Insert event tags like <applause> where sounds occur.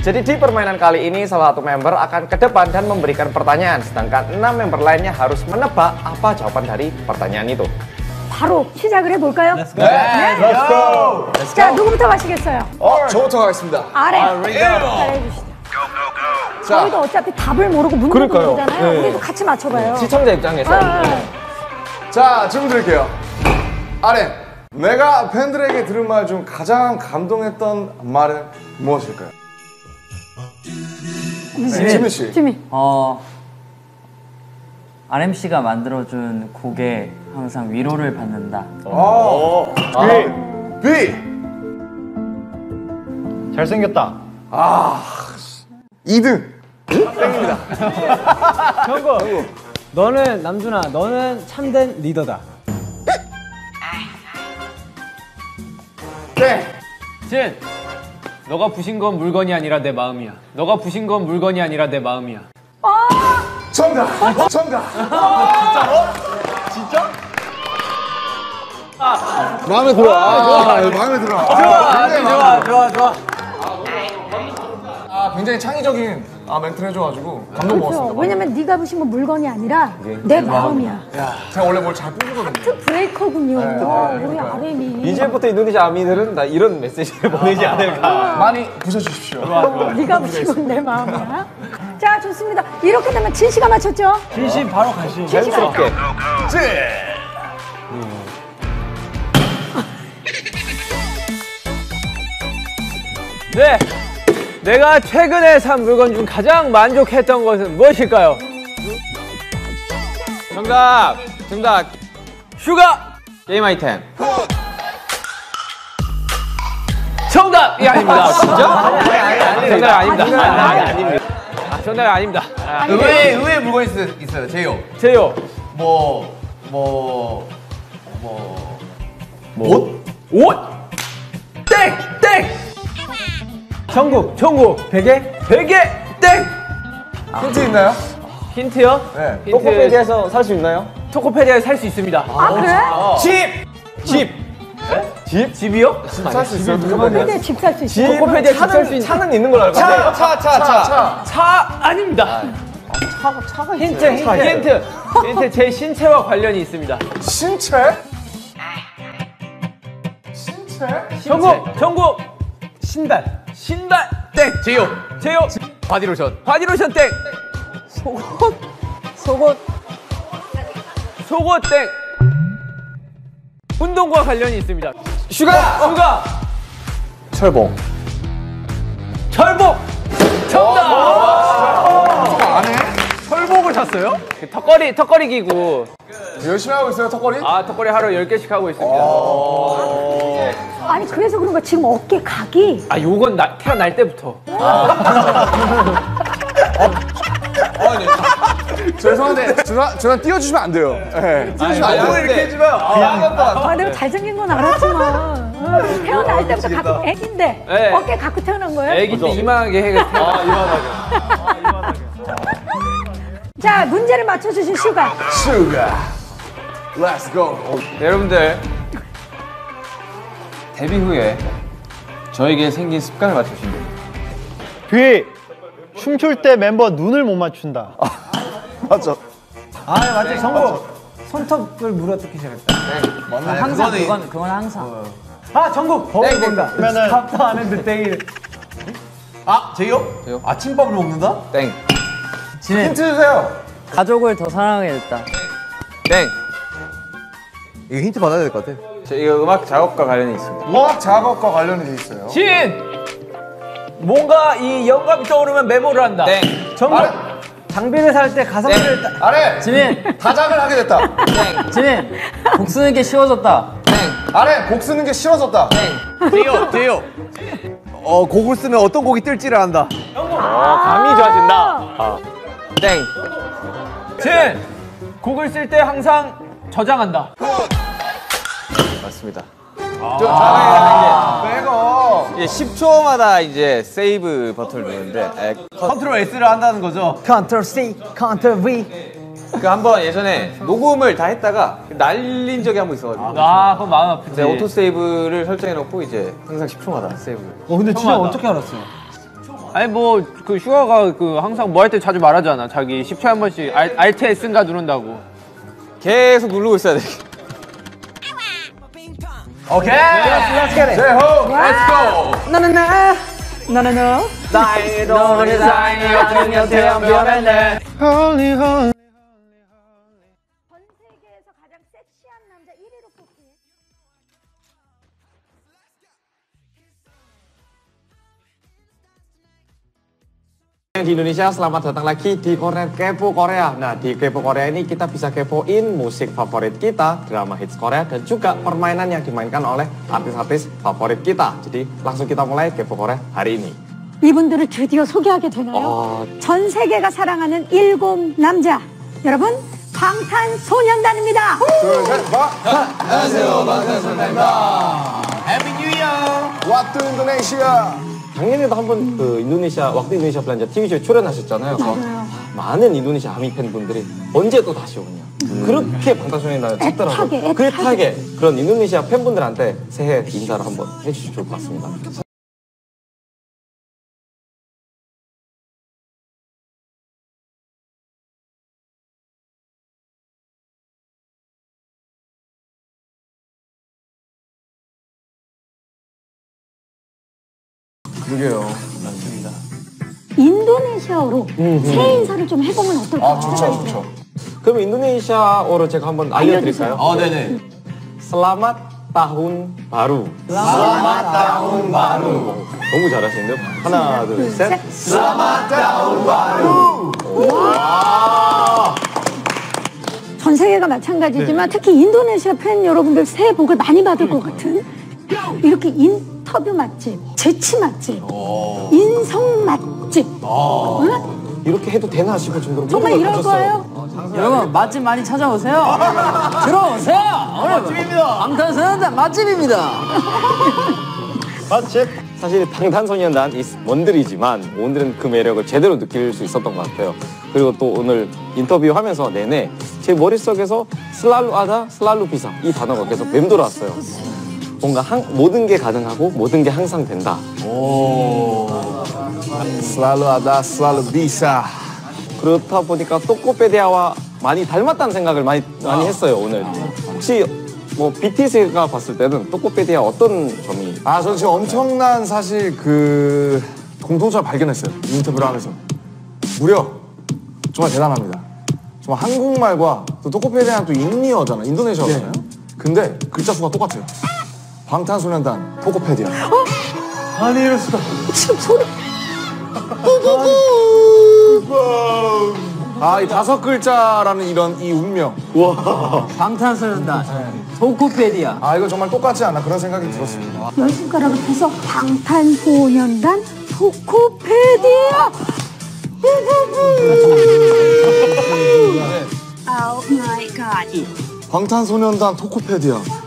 Jadi di permainan kali ini salah satu member akan ke depan dan memberikan pertanyaan, sedangkan enam member lainnya harus menebak apa jawaban dari pertanyaan itu. 바로 시작을 해볼까요? 네. 자, 누구부터 가시겠어요? 어, 저부터 가겠습니다. 아래. 잘해주시죠. 자, 저희도 어차피 답을 모르고 문제도 그러니까요. 모르잖아요. 네. 우리도 같이 맞춰봐요. 시청자 입장에서 아, 자, 질문 드릴게요. 아렌, 내가 팬들에게 들은 말 중 가장 감동했던 말은 무엇일까요? 네, 지민 씨. 지민. 어 RMC가 만들어준 곡에 항상 위로를 받는다. 아, B. B. 잘생겼다. 2등. 너는 남준아, 너는 참된 리더다. 땡. 진! 너가 부신 건 물건이 아니라 내 마음이야. 너가 부신 건 물건이 아니라 내 마음이야. 정답. 정답. 마음에 들어. 아, 마음에 들어. 좋아, 좋아, 좋아, 좋아. 아, 굉장히 창의적인 아, 멘트를 해줘가지고 감동 그렇죠. 먹었습니다. 왜냐면 네가 보신 건 물건이 아니라 내 마음이야. 제가 원래 뭘 잘 뽑거든요. 브레이커군요. 어, 우리 RM이. 이제부터 인도네시아 아미들은 다 이런 메시지를 보내지 않을까. 많이 부셔주십시오. 어, 네가 건내 마음이야. 자, 좋습니다. 이렇게 되면 진 씨가 맞췄죠? 진심 바로 가시. 진 씨가 자연스럽게. 네! 내가 최근에 산 물건 중 가장 만족했던 것은 무엇일까요? 정답! 정답! 슈가! 게임 아이템. 정답! 이 아닙니다. 진짜? 정답 아닙니다. 아닙니다. 아, 정답 아닙니다. 아, 의외의 의외의 물건이 있, 있어요. 저요. 저요. 뭐, 뭐, 뭐. 옷? 옷? 땡! 땡! 정국. 정국! 베개? 베개! 땡! 힌트 있나요? 힌트요? 네. 힌트. 토코페디에서 살 수 있나요? 토코페디아에 살 수 있습니다. 아, 그래? 집! 집! 집? 집이요? 살수 있어요. 근데 집살 수 있어. 토코페디아 집살수 차는, 있는 차는 있는 걸로 알고 있는데. 차, 차, 차, 차. 차 아닙니다. 힌트, 힌트. 힌트. 힌트 제 신체와 관련이 있습니다. 신체? 신체? 정국 정국 신발. 신발 땡 저요 저요 바디로션 바디로션 땡 속옷 속옷 속옷 땡 운동과 관련이 있습니다. 슈가 슈가 철봉. 철봉 정답. 샀어요? 그 턱걸이 턱걸이 기구 열심히 하고 있어요, 턱걸이? 아 턱걸이 하루 10개씩 하고 있습니다. 아니, 그래서 그런가 지금 어깨 각이. 아 요건 나, 태어날 때부터 죄송한데, 준아, 준아 띄워주시면 안 돼요. 네. 띄워주시면 안 돼요. 이렇게 해주면. 아, 아, 내가 잘생긴 건 알았지만. 어, 태어날 때부터 갖고, 애긴데. 네. 어깨 갖고 태어난 거예요? 애기 때 이만하게 해 자, 문제를 맞춰주신 슈가. 슈가. Let's go. 네, 여러분들 데뷔 후에 저에게 생긴 습관을 맞추시면 됩니다. 뷔. 춤출 때 멤버 눈을 못 맞춘다. 맞죠? 아, 맞지. 정국. 손톱을 물어뜯기 시작했다. 항상 그건 그건 항상. 아, 정국. 거울 본다. 그러면은 답도 안 했는데 땡이. 아, 제요? 제요. 아침밥을 먹는다? 땡, 진은 힌트 주세요. 가족을 더 사랑하게 됐다. 땡. 이거 힌트 받아야 될 것 같아. 저 이거 음악 작업과 관련이 있습니다. 음악 작업과 관련이 돼 있어요. 진! 뭔가 이 영감이 떠오르면 메모를 한다. 땡, 전국. 장비를 살 때 가성비를 따. 아래 지민, 다작을 하게 됐다. 지민, 곡 쓰는 게 쉬워졌다. 아래 곡 쓰는 게 싫어졌다. 저요, 저요. 어, 곡을 쓰면 어떤 곡이 뜰지를 안다. 감이 좋아진다. 아. 땡, 진! 곡을 쓸 때 항상 저장한다. 맞습니다. 빼고. 이제 10초마다 이제 save 버튼을 누르는데 에, control S를 한다는 거죠. control C, control V. 그 한 번 예전에 녹음을 다 했다가 날린 적이 한 번 있어가지고. 아, 그럼 마음 아프지. 네, auto save를 설정해놓고 이제 항상 10초마다 세이브를. 어 근데 진짜 어떻게 알았어요? 아니 뭐 그 슈가가 그 항상 뭐 할 때 자주 말하잖아. 자기 10초에 한 번씩 알, Alt S인가 누른다고. 계속 누르고 있어야 돼. 제호 렛츠 고 나나나. 나나나. 나의 노래 사이 없는 여태한 변했네. Holy holy Di Indonesia, selamat datang lagi di Korea Kepo Korea. Nah, di Kepo Korea ini kita bisa kepoin musik favorit kita, drama hits Korea, dan juga permainan yang dimainkan oleh artis-artis favorit kita. Jadi, langsung kita mulai Kepo Korea hari ini. 이분들을 드디어 소개하게 되나요? 어, 전 세계가 사랑하는 일곱 남자 여러분 방탄소년단입니다. 둘셋 봐! 안녕하세요 방탄소년단입니다 해피 뉴 이어 왓뚜 인도네시아 작년에도 한번 그 인도네시아, 왁드 인도네시아 플랜저 TV쇼에 출연하셨잖아요. 맞아요. 많은 인도네시아 아미 팬분들이 언제 또 다시 오냐. 그렇게 방탄소년단 을 찾더라고요. 애타게, 애타게. 그 애타게 그런 인도네시아 팬분들한테 새해 인사를 한번 해주시면 좋을 것 같습니다. 그러게요 인도네시아어로 새 인사를 좀 해보면 어떨까요? 아 좋죠 좋죠 그럼 인도네시아어로 제가 한번 알려드릴까요? 어, 네네. Selamat tahun baru. Selamat tahun baru. 너무 잘하시는데요? 하나, 둘, 셋. 전 세계가 마찬가지지만 특히 인도네시아 팬 여러분들 새해 복을 많이 받을 것 같은 이렇게 인 터뷰 맛집, 재치 맛집, 인성 맛집 응? 이렇게 해도 되나 싶을 정도로 정말 이럴. 거예요? 여러분 맛집 많이 찾아오세요. <laughs> 들어오세요. 맛집입니다. 방탄소년단 맛집입니다. <laughs> 맛집 사실 방탄소년단 이 원들이지만 오늘은 그 매력을 제대로 느낄 수 있었던 것 같아요. 그리고 또 오늘 인터뷰하면서 내내 제 머릿속에서 selalu ada selalu bisa 이 단어가 계속 맴돌았어요. 뭔가 한- 모든 게 가능하고 모든 게 항상 된다. selalu ada selalu bisa 그렇다 보니까 Tokopedia와 많이 닮았다는 생각을 많이 많이 했어요 오늘. 혹시 뭐 BTS가 봤을 때는 Tokopedia 어떤 점이? 아, 저 지금 엄청난 사실 그 공통점을 발견했어요. 인터뷰를 하면서. 무려 정말 대단합니다. 정말 한국말과 또 토코페디아는 또 인니어잖아. 인도네시아잖아요. 근데 글자 수가 똑같아요. 방탄소년단 토코페디아. 아니 이럴 수가 지금 소리 아, 이 다섯 글자라는 이런 이 운명. 방탄소년단 토코페디아. 아, 이거 정말 똑같지 않나 그런 생각이 들었습니다. 열 손가락을 펴서 방탄소년단 토코페디아 방탄소년단 토코페디아.